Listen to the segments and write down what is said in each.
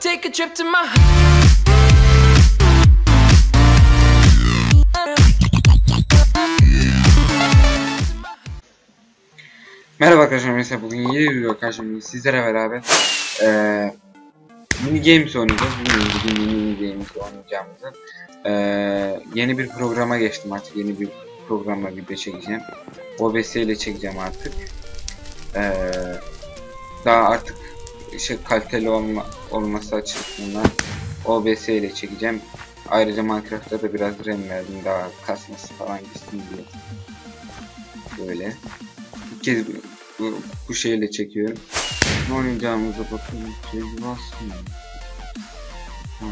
Take a trip to my Merhaba arkadaşlar mesela bugün yeni bir video karşımda sizlere beraber eee mini games oynayacağız. Bugün bugün mini, mini games oynayacağımızı eee yeni bir programa geçtim artık yeni bir programla video çekeceğim. OBS ile çekeceğim artık. Eee daha artık şey kaliteli olma, olması açısından OBS ile çekeceğim. Ayrıca Minecraft'ta da biraz RAM verdim daha kasması falan gitsin diye. Böyle. İlk kez bu, bu şeyle çekiyorum. Ne oynayacağımıza bakalım. Şey basmıyor. Ha.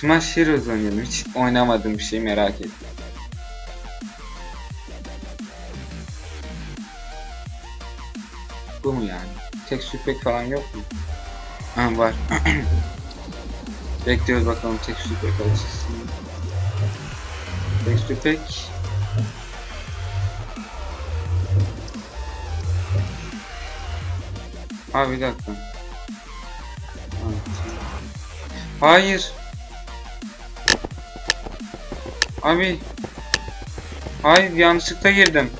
Smash Heroes oynayalım. Hiç oynamadığım bir şey merak ettim. Bu mu yani? Texture pack falan yok mu? Ha var. Bekliyoruz bakalım texture pack açısını. Texture pack Abi bir dakika. Hayır. Abi. Hayır yanlışlıkla girdim.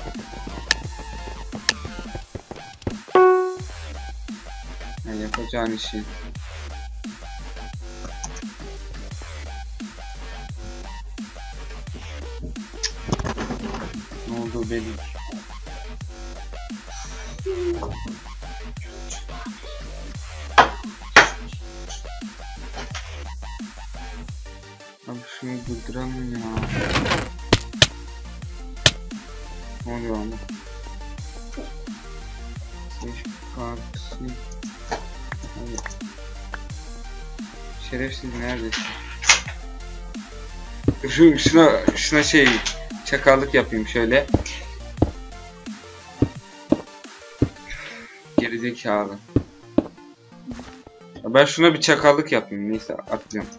Yapacağın işi. Ne oldu belli. Abi şunu durduramam ya. Ne oluyor ama? Seç kartı. Şerefsiz neredesin? Şu, şuna, şuna şey çakallık yapayım şöyle. Gerizekalı. Ben şuna bir çakallık yapayım. Neyse atlıyorum.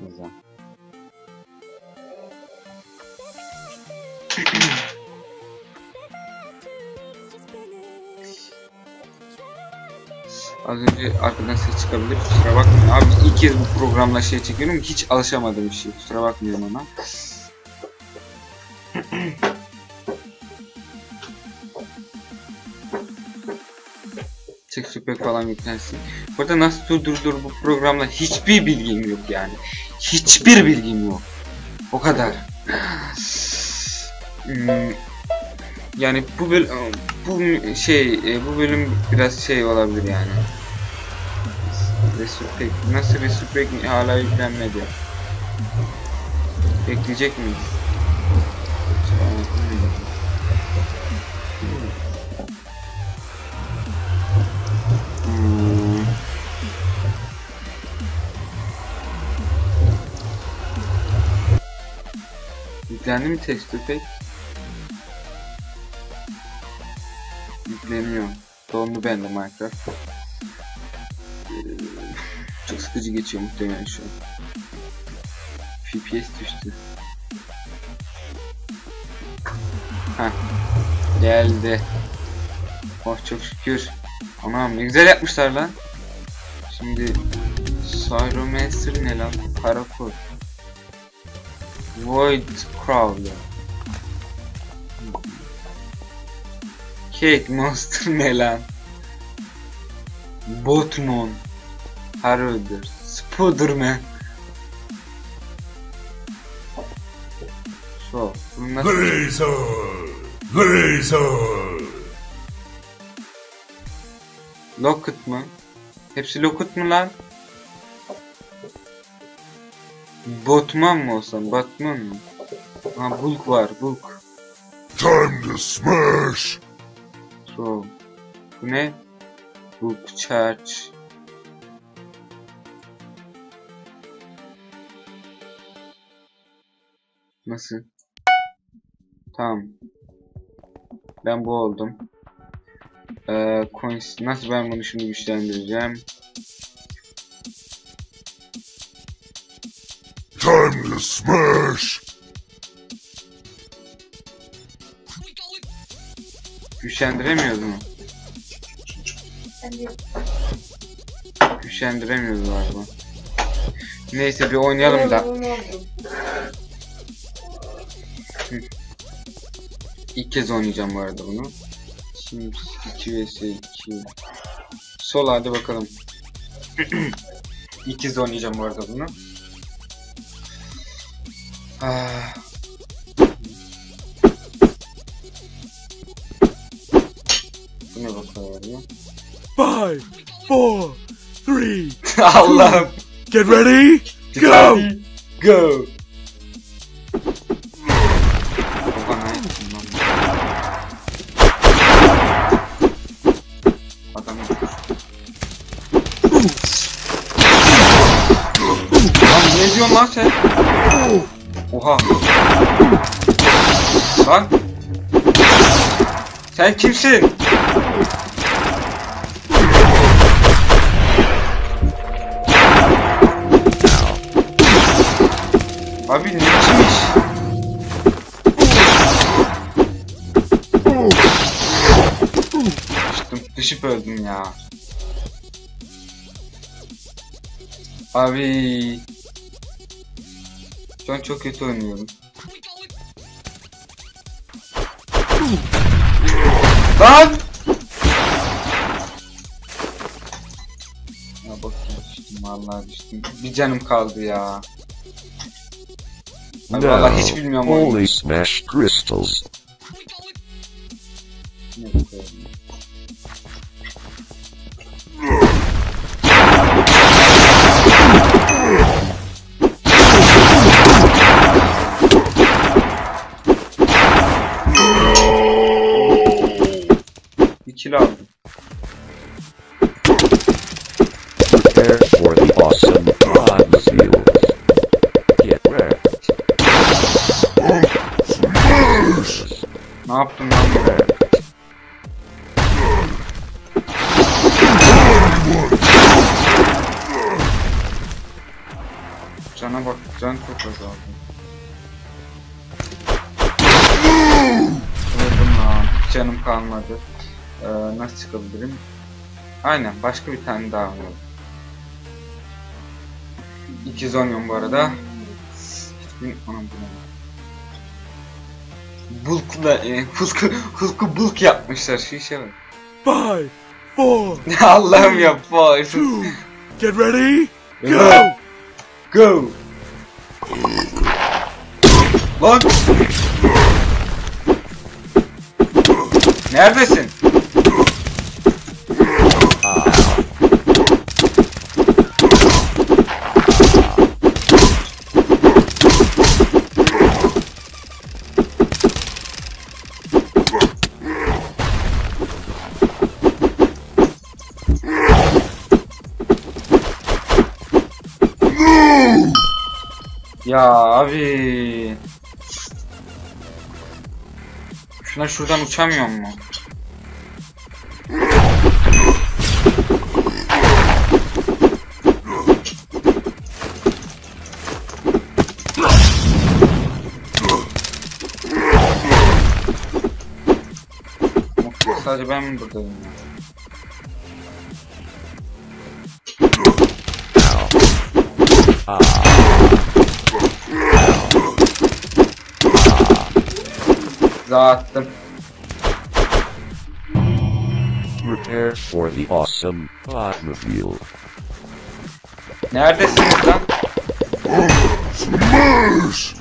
Güzel. Az önce arkadan ses çıkabilir. Kusura bakmayın. Abi ilk kez bu programla şey çekiyorum. Hiç alışamadığım bir şey. Kusura bakmıyorum ona. Texture pack falan yüklensin. Burada nasıl durdurulur bu programla hiçbir bilgim yok yani. Hiçbir bilgim yok. O kadar. Hmm, yani bu bu şey e, bu bölüm biraz şey olabilir yani. Resurrect nasıl Resurrect hala yüklenmedi. Bekleyecek miyiz? Hmm. Yüklendi mi texture pack? Yükleniyor. Dondu bende Minecraft. Sıkıcı geçiyor muhtemelen şu an. FPS düştü. Heh. Geldi. Oh çok şükür. Anam ne güzel yapmışlar lan. Şimdi Cyromancer ne lan? Karakol. Void Crawler. Cake Monster ne lan? Botmon. Harroder. Spiderman. So, nasıl... Laser! Laser! Locket mı? Hepsi Locket mı lan? Botman mı olsam? Batman mı? Ha Bulk var, Bulk. Time to smash! So, bu ne? Bulk Charge. Nasıl? Tamam. Ben bu oldum. Ee, coins, nasıl ben bunu şimdi güçlendireceğim? Time to smash! Güçlendiremiyoruz mu? Güçlendiremiyoruz galiba. Neyse bir oynayalım da. İlk kez oynayacağım bu arada bunu. Şimdi 2 vs 2. Sol hadi bakalım. İlk kez oynayacağım bu arada bunu. Ah. Bu ne bakalım? Five, four, three. Allah'ım. Get ready. Go. Go. Diyorsun lan sen? Oha. Lan. Sen kimsin? Abi ne biçim düşüp öldüm ya. Abi. Şu an çok kötü oynuyorum. Lan! Ya bakayım düştüm vallahi düştüm. Bir canım kaldı ya. Abi vallahi hiç bilmiyorum oyunu. Only smash crystals. Canım kalmadı. Ee, nasıl çıkabilirim? Aynen, başka bir tane daha var. İkiz oynuyorum bu arada. Hiçbir... Anam? Bulk'la, e, Hulk'u, Hulk'u bulk yapmışlar şu işe bak. Five, four, Allah'ım ya, boy. two. Get ready. Go! Go. Go! Lan! Neredesin? Ya abi. Şuna şuradan uçamıyor mu? Sadece ben mi buradayım ya? Zattım. Prepare for the awesome reveal. Neredesiniz lan? Smash!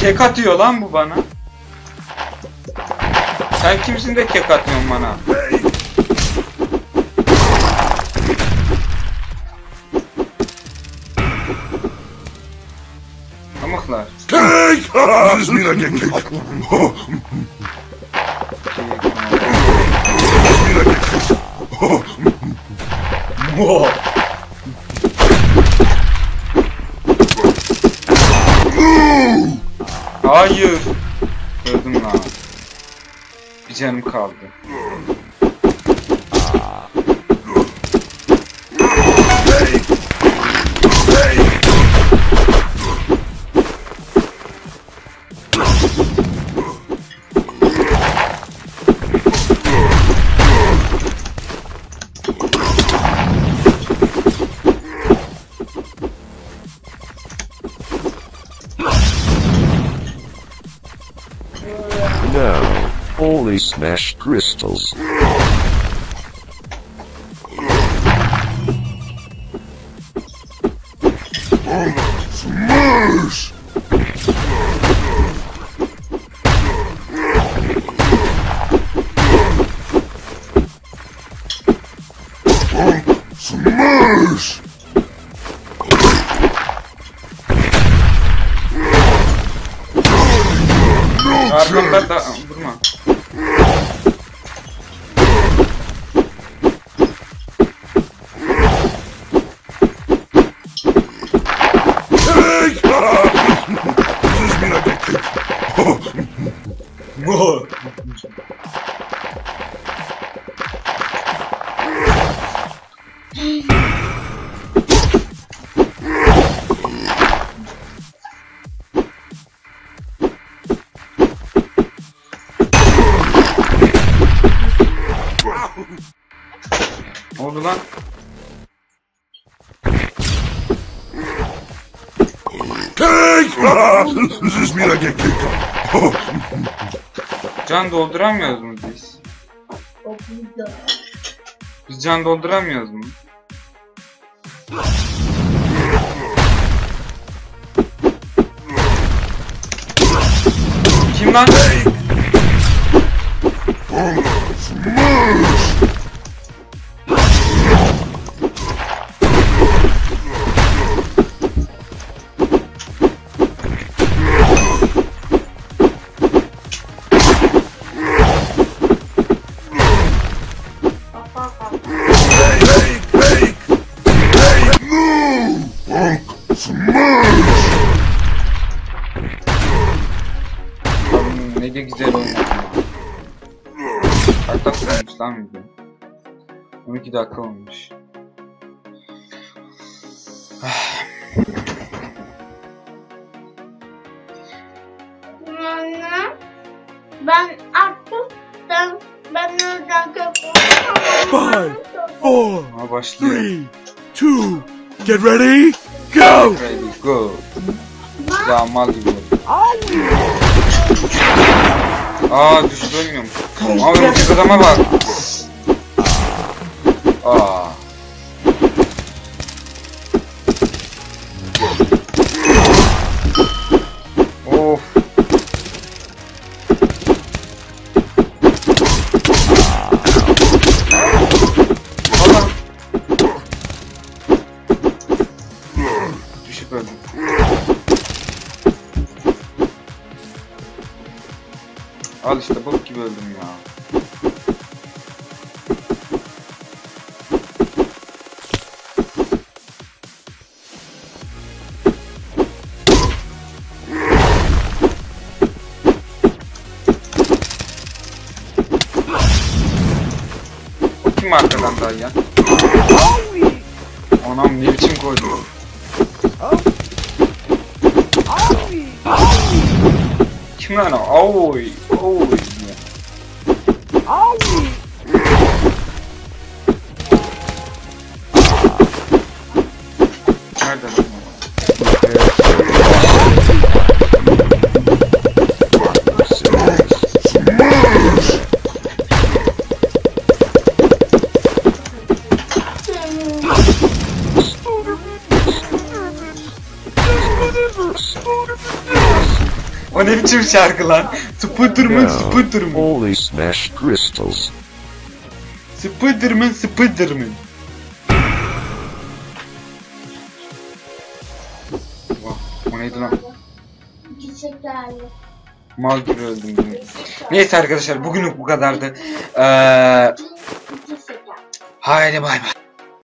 Kek atıyor lan bu bana. Sen kimsin de kek atıyorsun bana? Me that get cake. Oh, Wow. Hayır. Öldüm lan. Bir canım kaldı. Holy smash crystals. Arkamda da vurma. Bu. Get kicked out? Can dolduramıyoruz mu biz? Biz can dolduramıyoruz mu? Kim lan? Abi 12 dakika olmuş. Anne, ben artık ben ben nereden Five, four, Ama başlıyor. three, two, get ready, go! Ready, go. Daha mal gibi. Aa düştü ölmüyor mu? Abi bu adama bak. Aa. Of. Allah. Düşüp öldüm. Al işte bok gibi öldüm ya. Daha ya? Anam ne biçim koydu? Kim lan o? Oy, oy. Nerede lan O ne biçim şarkı lan? Spiderman. Spiderman. Holy smash crystals. Spiderman, Spiderman. O neydi lan? Şekerli. Mal gibi öldüm. bunu. Neyse arkadaşlar bugünlük bu kadardı. Ee, haydi bay bay.